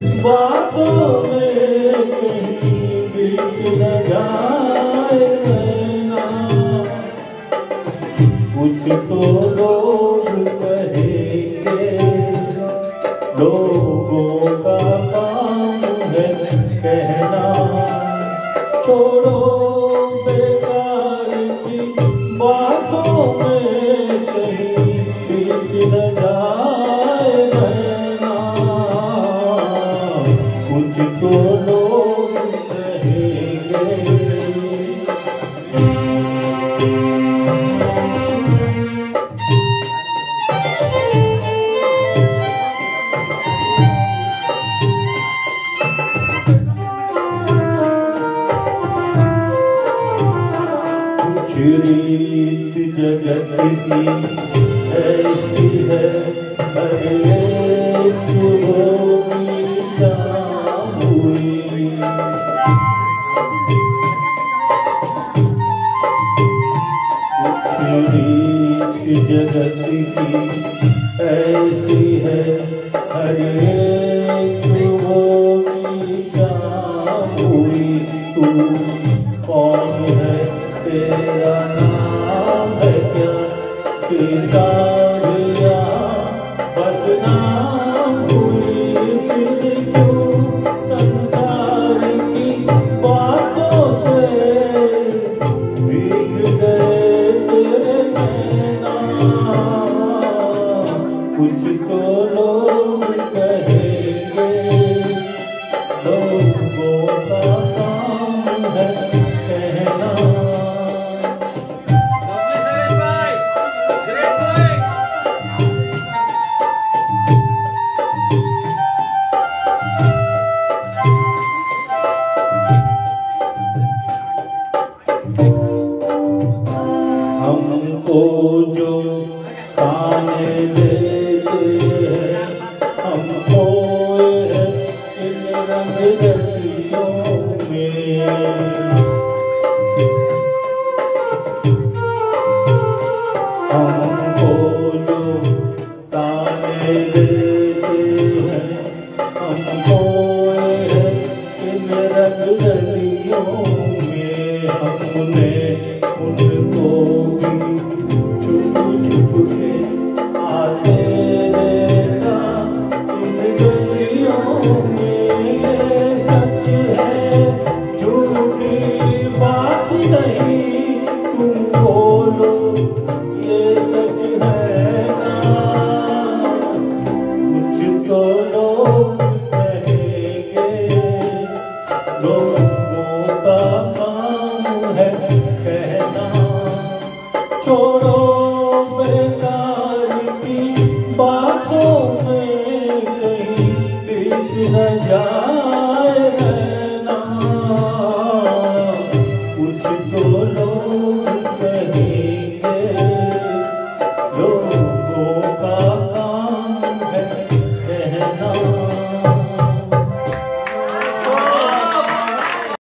باتوں میں کہیں بیچ نہ جائے رہنا کچھ تو لوگ کہیں گے، لوگوں کا کام ہے کہنا۔ چھوڑو بیکار کی باتوں میں کہیں بیچ نہ جائے۔ ریت جگت کی ایسی ہے، ہر ایک صبح کی شام ہوئی ریت جگت کی ایسی ہے، ہر ایک تیرا نام ہے کیا؟ ستاریاں بدنام جو تانے دیتے ہیں ہم کھوئے ہیں ان رنگ گلیوں میں۔ ہم کو جائے کچھ تو لو